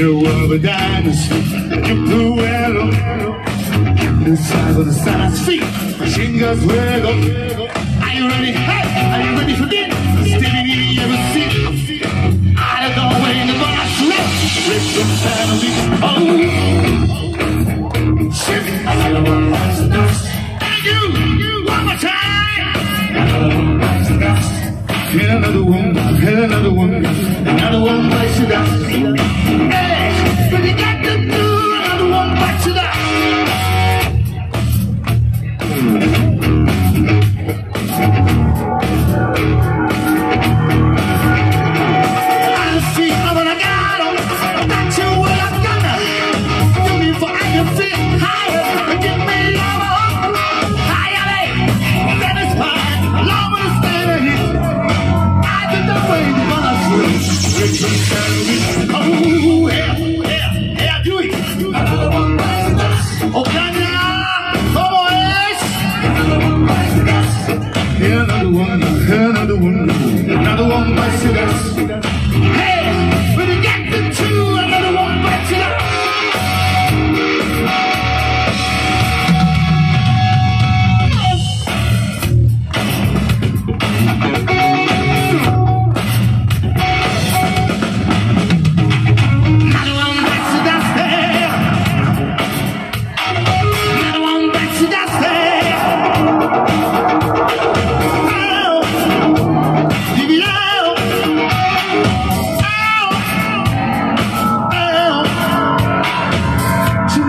leader of a dynasty, Cruello. Inside of the sun's feet, fingers wiggle. Are you ready? Hit another one, hit another one, another one bites the down. Hey! Oh, yeah, yeah, yeah, do it.